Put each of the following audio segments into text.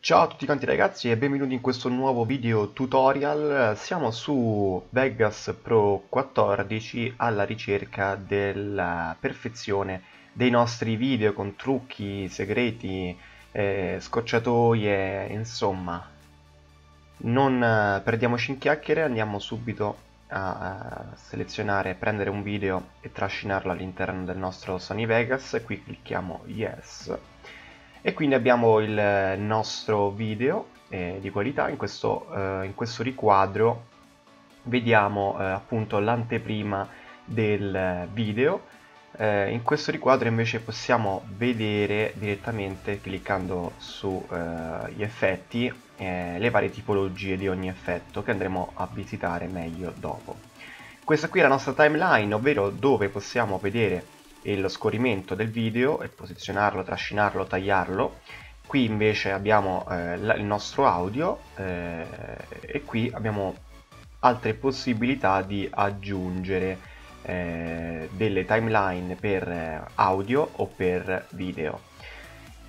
Ciao a tutti quanti ragazzi e benvenuti in questo nuovo video tutorial. Siamo su Vegas Pro 14 alla ricerca della perfezione dei nostri video con trucchi, segreti, eh, scocciatoie, insomma. Non eh, perdiamoci in chiacchiere, andiamo subito a, a selezionare, prendere un video e trascinarlo all'interno del nostro Sony Vegas. Qui clicchiamo Yes e quindi abbiamo il nostro video eh, di qualità. In questo, eh, in questo riquadro vediamo eh, appunto l'anteprima del video. Eh, in questo riquadro invece possiamo vedere direttamente cliccando sugli eh, effetti eh, le varie tipologie di ogni effetto che andremo a visitare meglio dopo. Questa qui è la nostra timeline ovvero dove possiamo vedere lo scorrimento del video e posizionarlo, trascinarlo, tagliarlo. Qui invece abbiamo eh, il nostro audio eh, e qui abbiamo altre possibilità di aggiungere eh, delle timeline per eh, audio o per video.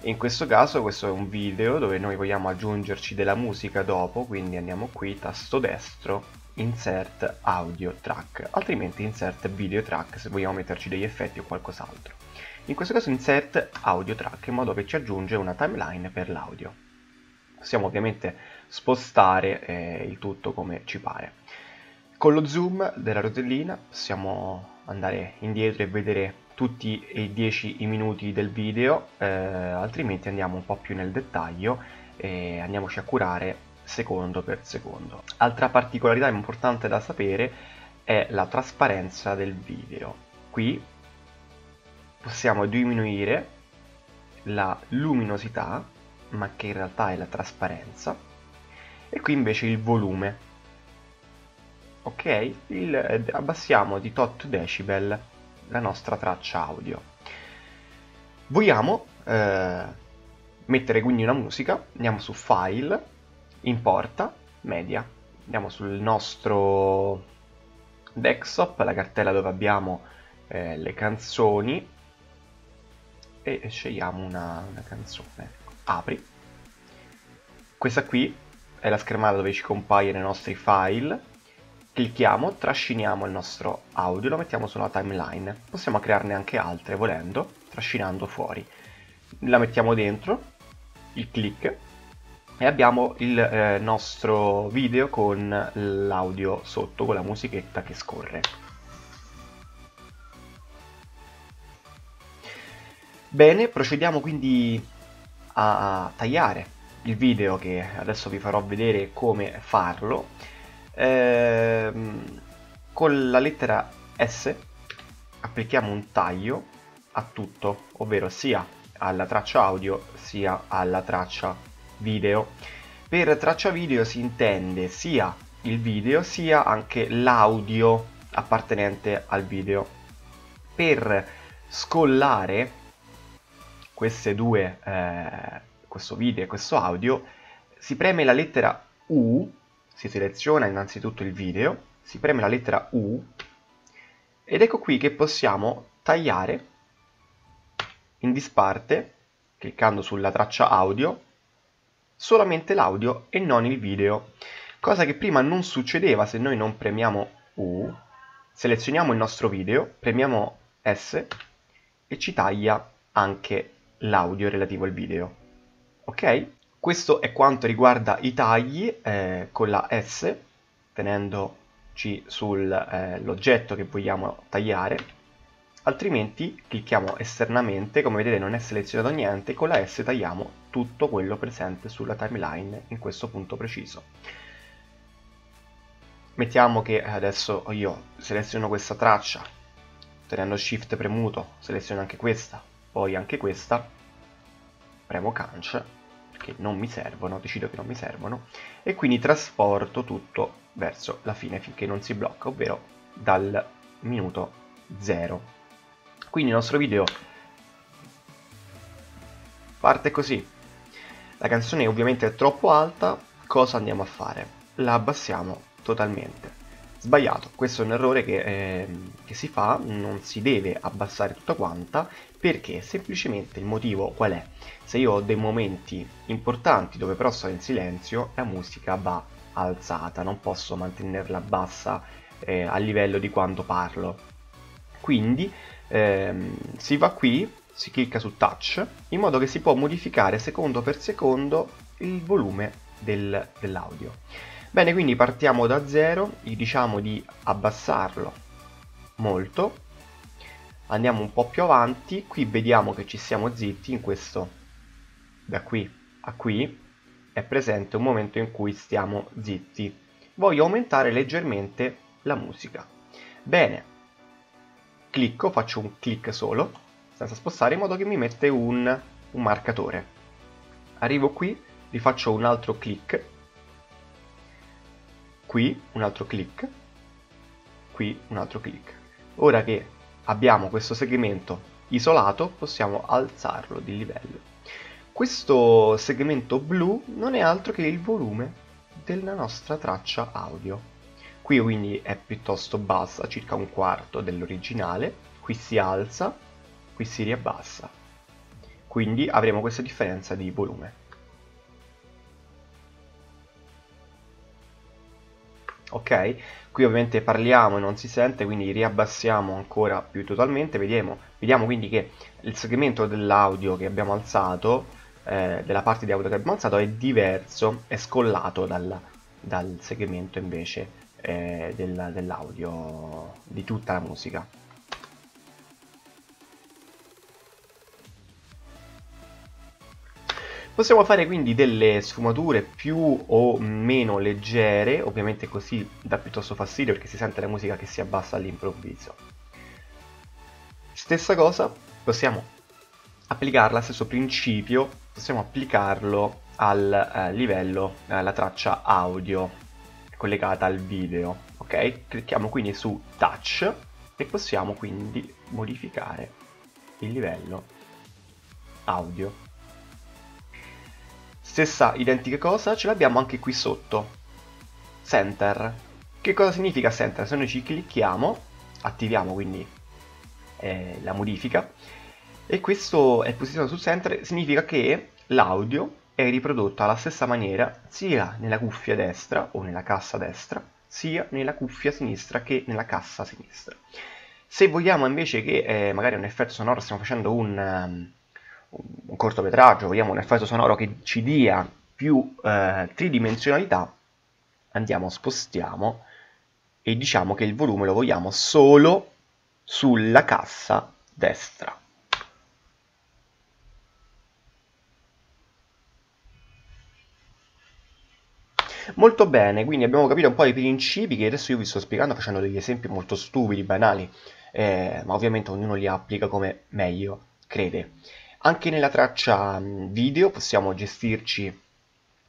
In questo caso questo è un video dove noi vogliamo aggiungerci della musica dopo, quindi andiamo qui, tasto destro, insert audio track, altrimenti insert video track se vogliamo metterci degli effetti o qualcos'altro. In questo caso insert audio track in modo che ci aggiunge una timeline per l'audio. Possiamo ovviamente spostare eh, il tutto come ci pare. Con lo zoom della rotellina possiamo andare indietro e vedere tutti e 10 i minuti del video, eh, altrimenti andiamo un po' più nel dettaglio e andiamoci a curare secondo per secondo. Altra particolarità importante da sapere è la trasparenza del video. Qui possiamo diminuire la luminosità, ma che in realtà è la trasparenza, e qui invece il volume. Ok, il, abbassiamo di tot decibel la nostra traccia audio. Vogliamo eh, mettere quindi una musica, andiamo su File, importa media. Andiamo sul nostro desktop la cartella dove abbiamo eh, le canzoni. E scegliamo una, una canzone. Apri. Questa qui è la schermata dove ci compaiono i nostri file. Clicchiamo, trasciniamo il nostro audio, lo mettiamo sulla timeline. Possiamo crearne anche altre volendo trascinando fuori. La mettiamo dentro il click e abbiamo il eh, nostro video con l'audio sotto, con la musichetta che scorre. Bene, procediamo quindi a tagliare il video che adesso vi farò vedere come farlo. Ehm, con la lettera S applichiamo un taglio a tutto, ovvero sia alla traccia audio sia alla traccia video. Per traccia video si intende sia il video sia anche l'audio appartenente al video. Per scollare queste due, eh, questo video e questo audio, si preme la lettera U, si seleziona innanzitutto il video, si preme la lettera U ed ecco qui che possiamo tagliare in disparte, cliccando sulla traccia audio, solamente l'audio e non il video, cosa che prima non succedeva se noi non premiamo U, selezioniamo il nostro video, premiamo S e ci taglia anche l'audio relativo al video. Ok? Questo è quanto riguarda i tagli eh, con la S, tenendoci sull'oggetto eh, che vogliamo tagliare altrimenti clicchiamo esternamente, come vedete non è selezionato niente, con la S tagliamo tutto quello presente sulla timeline in questo punto preciso. Mettiamo che adesso io seleziono questa traccia, tenendo Shift premuto, seleziono anche questa, poi anche questa, premo Canc, perché non mi servono, decido che non mi servono, e quindi trasporto tutto verso la fine finché non si blocca, ovvero dal minuto 0. Quindi il nostro video parte così. La canzone ovviamente è troppo alta, cosa andiamo a fare? La abbassiamo totalmente. Sbagliato, questo è un errore che, eh, che si fa, non si deve abbassare tutta quanta, perché semplicemente il motivo qual è? Se io ho dei momenti importanti dove però sto in silenzio, la musica va alzata, non posso mantenerla bassa eh, a livello di quando parlo. Quindi ehm, si va qui, si clicca su touch, in modo che si può modificare secondo per secondo il volume del, dell'audio. Bene, quindi partiamo da zero, gli diciamo di abbassarlo molto, andiamo un po' più avanti, qui vediamo che ci siamo zitti in questo, da qui a qui, è presente un momento in cui stiamo zitti. Voglio aumentare leggermente la musica. Bene, clicco, faccio un clic solo, senza spostare, in modo che mi mette un, un marcatore. Arrivo qui, rifaccio un altro clic, qui un altro clic, qui un altro clic. Ora che abbiamo questo segmento isolato possiamo alzarlo di livello. Questo segmento blu non è altro che il volume della nostra traccia audio. Qui quindi è piuttosto bassa, circa un quarto dell'originale, qui si alza, qui si riabbassa. Quindi avremo questa differenza di volume. ok? Qui ovviamente parliamo e non si sente, quindi riabbassiamo ancora più totalmente, vediamo, vediamo quindi che il segmento dell'audio che abbiamo alzato, eh, della parte di audio che abbiamo alzato, è diverso, è scollato dal, dal segmento invece eh, del, dell'audio di tutta la musica. Possiamo fare quindi delle sfumature più o meno leggere, ovviamente così dà piuttosto fastidio perché si sente la musica che si abbassa all'improvviso. Stessa cosa, possiamo applicarla, stesso principio, possiamo applicarlo al eh, livello, alla traccia audio collegata al video, ok? Clicchiamo quindi su touch e possiamo quindi modificare il livello audio Stessa identica cosa ce l'abbiamo anche qui sotto. Center. Che cosa significa center? Se noi ci clicchiamo, attiviamo quindi eh, la modifica, e questo è posizionato su center, significa che l'audio è riprodotto alla stessa maniera sia nella cuffia destra o nella cassa destra, sia nella cuffia sinistra che nella cassa sinistra. Se vogliamo invece che eh, magari un effetto sonoro stiamo facendo un, um, un cortometraggio, vogliamo un effetto sonoro che ci dia più eh, tridimensionalità, andiamo, spostiamo e diciamo che il volume lo vogliamo solo sulla cassa destra. Molto bene, quindi abbiamo capito un po' i principi che adesso io vi sto spiegando facendo degli esempi molto stupidi, banali, eh, ma ovviamente ognuno li applica come meglio crede. Anche nella traccia video possiamo gestirci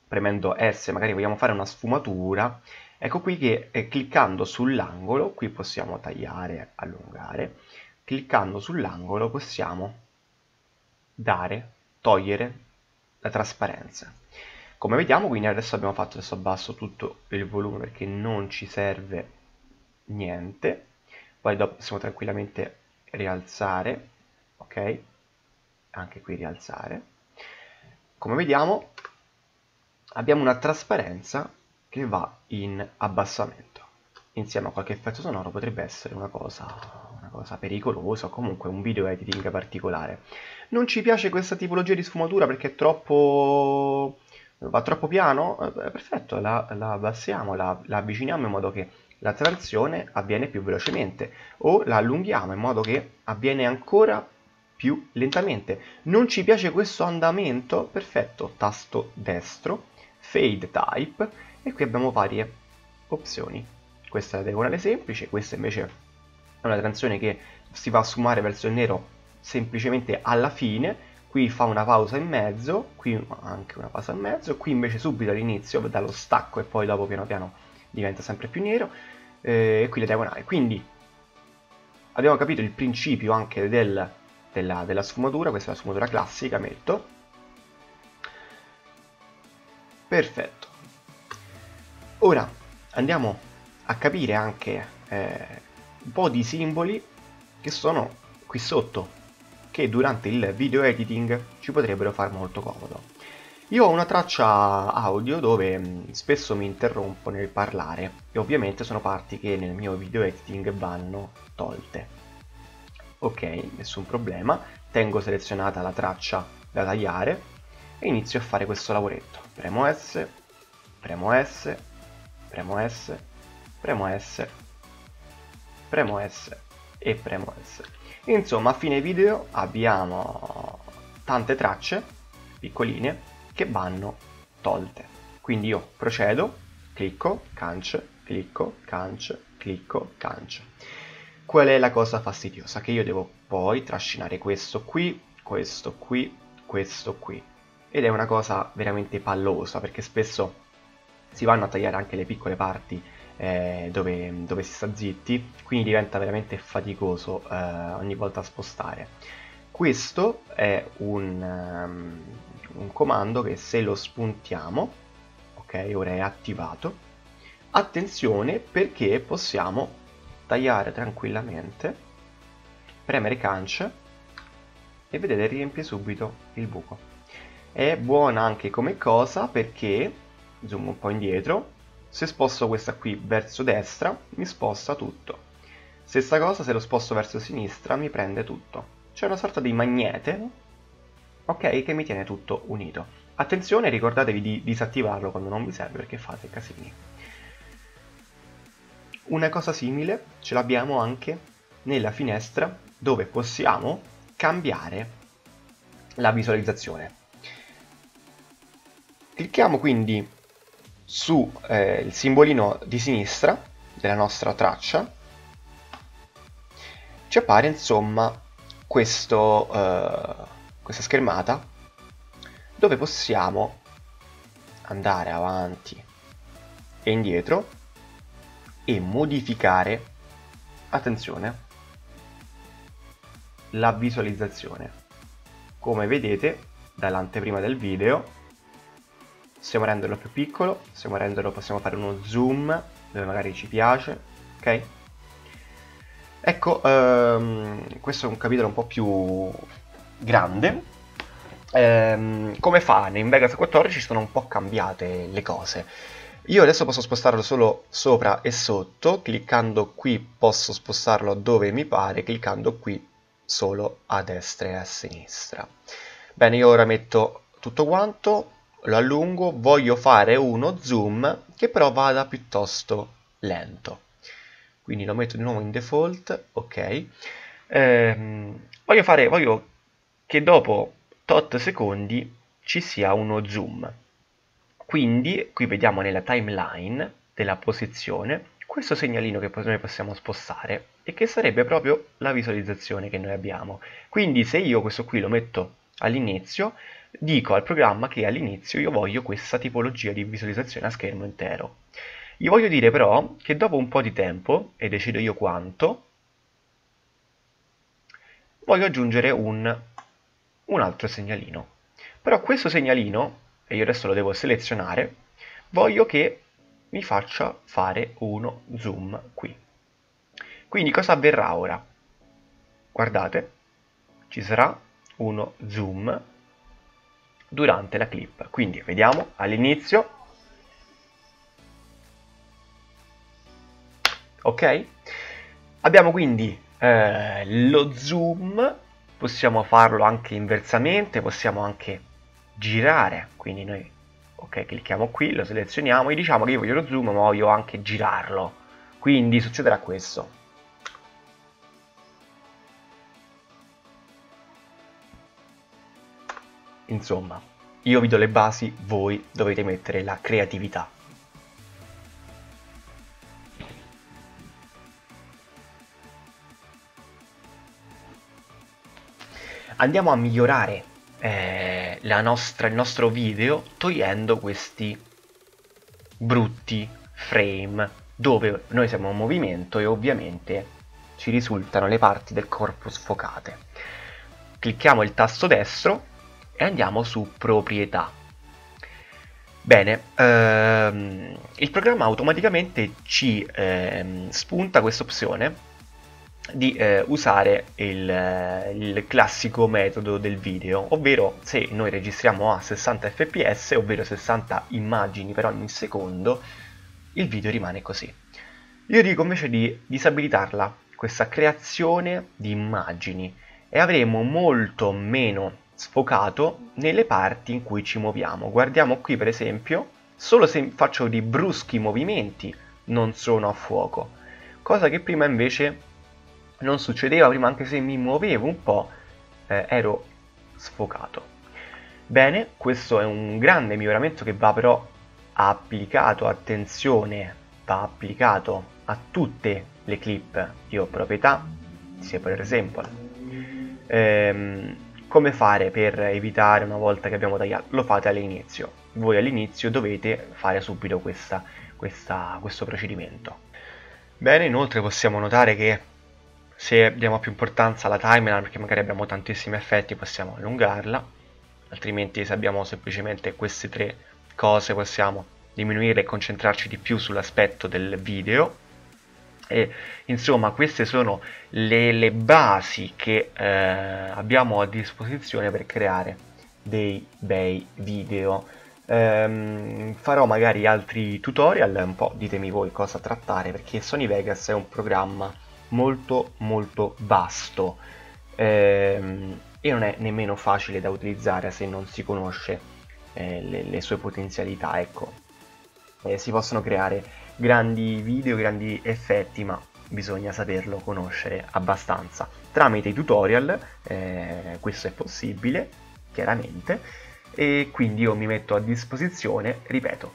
premendo S, magari vogliamo fare una sfumatura. Ecco qui che eh, cliccando sull'angolo, qui possiamo tagliare, allungare, cliccando sull'angolo possiamo dare, togliere la trasparenza. Come vediamo quindi adesso abbiamo fatto, adesso abbasso tutto il volume perché non ci serve niente, poi dopo possiamo tranquillamente rialzare, ok? Anche qui rialzare, come vediamo abbiamo una trasparenza che va in abbassamento. Insieme a qualche effetto sonoro potrebbe essere una cosa, cosa pericolosa comunque un video editing particolare. Non ci piace questa tipologia di sfumatura perché è troppo... va troppo piano? Eh, perfetto, la, la abbassiamo, la, la avviciniamo in modo che la transizione avviene più velocemente o la allunghiamo in modo che avviene ancora più lentamente. Non ci piace questo andamento? Perfetto, tasto destro, fade type e qui abbiamo varie opzioni. Questa è la diagonale semplice, questa invece è una transizione che si va a sfumare verso il nero semplicemente alla fine, qui fa una pausa in mezzo, qui anche una pausa in mezzo, qui invece subito all'inizio dallo stacco e poi dopo piano piano diventa sempre più nero, eh, e qui le diagonali. Quindi abbiamo capito il principio anche del della, della sfumatura, questa è la sfumatura classica, metto. Perfetto. Ora andiamo a capire anche eh, un po' di simboli che sono qui sotto, che durante il video editing ci potrebbero far molto comodo. Io ho una traccia audio dove mm, spesso mi interrompo nel parlare e ovviamente sono parti che nel mio video editing vanno tolte. Ok, nessun problema, tengo selezionata la traccia da tagliare e inizio a fare questo lavoretto. Premo S, premo S, premo S, premo S, premo S e premo S. Insomma, a fine video abbiamo tante tracce piccoline che vanno tolte. Quindi io procedo, clicco, canc, clicco, canc, clicco, canc. Qual è la cosa fastidiosa? Che io devo poi trascinare questo qui, questo qui, questo qui. Ed è una cosa veramente pallosa perché spesso si vanno a tagliare anche le piccole parti eh, dove, dove, si sta zitti, quindi diventa veramente faticoso eh, ogni volta spostare. Questo è un, um, un comando che se lo spuntiamo, ok, ora è attivato, attenzione perché possiamo tagliare tranquillamente, premere canc e vedete riempie subito il buco. È buona anche come cosa perché, zoom un po' indietro, se sposto questa qui verso destra mi sposta tutto. Stessa cosa se lo sposto verso sinistra mi prende tutto. C'è una sorta di magnete ok? Che mi tiene tutto unito. Attenzione, ricordatevi di disattivarlo quando non vi serve perché fate casini. Una cosa simile ce l'abbiamo anche nella finestra dove possiamo cambiare la visualizzazione. Clicchiamo quindi sul eh, simbolino di sinistra della nostra traccia, ci appare insomma questo, eh, questa schermata dove possiamo andare avanti e indietro e modificare, attenzione, la visualizzazione. Come vedete dall'anteprima del video, possiamo renderlo più piccolo, possiamo renderlo, possiamo fare uno zoom dove magari ci piace, ok? Ecco, ehm, questo è un capitolo un po' più grande. Ehm, come fa? In Vegas 14 sono un po' cambiate le cose. Io adesso posso spostarlo solo sopra e sotto, cliccando qui posso spostarlo dove mi pare, cliccando qui solo a destra e a sinistra. Bene, io ora metto tutto quanto, lo allungo, voglio fare uno zoom che però vada piuttosto lento. Quindi lo metto di nuovo in default, ok. Ehm, voglio, fare, voglio che dopo tot secondi ci sia uno zoom. Quindi qui vediamo nella timeline della posizione questo segnalino che noi possiamo spostare e che sarebbe proprio la visualizzazione che noi abbiamo. Quindi se io questo qui lo metto all'inizio, dico al programma che all'inizio io voglio questa tipologia di visualizzazione a schermo intero. Gli voglio dire però che dopo un po' di tempo, e decido io quanto, voglio aggiungere un un altro segnalino. Però questo segnalino, e io adesso lo devo selezionare, voglio che mi faccia fare uno zoom qui. Quindi cosa avverrà ora? Guardate, ci sarà uno zoom durante la clip. Quindi vediamo all'inizio. Ok? Abbiamo quindi eh, lo zoom possiamo farlo anche inversamente, possiamo anche girare, quindi noi ok clicchiamo qui, lo selezioniamo e diciamo che io voglio lo zoom ma voglio anche girarlo, quindi succederà questo. Insomma, io vi do le basi, voi dovete mettere la creatività. andiamo a migliorare eh, nostra, il nostro video togliendo questi brutti frame dove noi siamo in movimento e ovviamente ci risultano le parti del corpo sfocate. Clicchiamo il tasto destro e andiamo su proprietà. Bene, ehm, il programma automaticamente ci ehm, spunta questa opzione di eh, usare il, il, classico metodo del video, ovvero se noi registriamo a 60 fps, ovvero 60 immagini per ogni secondo, il video rimane così. Io dico invece di disabilitarla, questa creazione di immagini, e avremo molto meno sfocato nelle parti in cui ci muoviamo. Guardiamo qui per esempio, solo se faccio dei bruschi movimenti non sono a fuoco, cosa che prima invece non succedeva, prima anche se mi muovevo un po' eh, ero sfocato. Bene, questo è un grande miglioramento che va però applicato, attenzione, va applicato a tutte le clip di ho proprietà, sia per esempio. Ehm, come fare per evitare una volta che abbiamo tagliato? Lo fate all'inizio. Voi all'inizio dovete fare subito questa, questa, questo procedimento. Bene, inoltre possiamo notare che se diamo più importanza alla timeline perché magari abbiamo tantissimi effetti possiamo allungarla, altrimenti se abbiamo semplicemente queste tre cose possiamo diminuire e concentrarci di più sull'aspetto del video. E insomma queste sono le, le basi che eh, abbiamo a disposizione per creare dei bei video. Ehm, farò magari altri tutorial un po' ditemi voi cosa trattare perché Sony Vegas è un programma molto molto vasto. Ehm, e non è nemmeno facile da utilizzare se non si conosce eh, le, le, sue potenzialità ecco. Eh, si possono creare grandi video, grandi effetti, ma bisogna saperlo conoscere abbastanza. Tramite i tutorial eh, questo è possibile, chiaramente, e quindi io mi metto a disposizione, ripeto,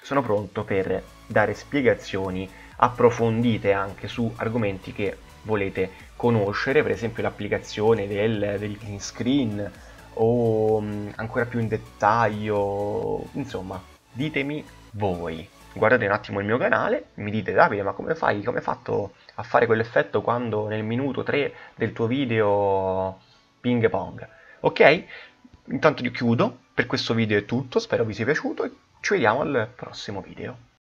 sono pronto per dare spiegazioni approfondite anche su argomenti che volete conoscere, per esempio l'applicazione del, del green screen o mm, ancora più in dettaglio, insomma, ditemi voi guardate un attimo il mio canale, mi dite Davide ma come fai, come hai fatto a fare quell'effetto quando nel minuto 3 del tuo video ping pong? Ok? Intanto io chiudo, per questo video è tutto, spero vi sia piaciuto e ci vediamo al prossimo video.